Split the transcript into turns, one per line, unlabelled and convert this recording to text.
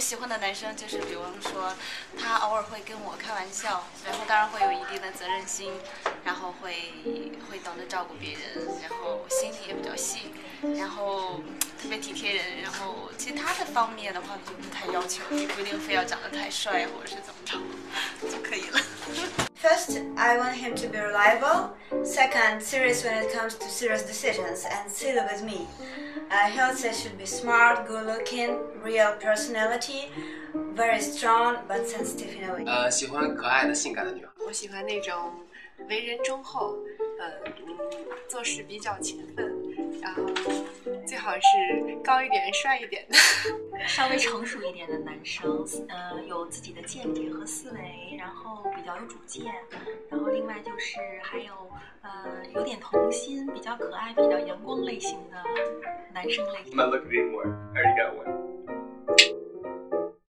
喜欢的男生就是，比方说，他偶尔会跟我开玩笑，然后当然会有一定的责任心，然后会会懂得照顾别人，然后心里也比较细，然后特别体贴人，然后其他的方面的话就不太要求，也不一定非要长得太帅或者是怎么着。
I want him to be reliable. Second, serious when it comes to serious decisions and silly with me. Uh, he also should be smart, good looking, real personality, very strong but sensitive in a way.
呃，喜欢可爱的、性感的女孩。
我喜欢那种为人忠厚，呃，嗯，做事比较勤奋， 然后最好是高一点、帅一点的。
稍微成熟一点的男生，呃，有自己的见解和思维，然后比较有主见，然后另外就是还有呃有点童心，比较可爱、比较阳光类型的男生类型。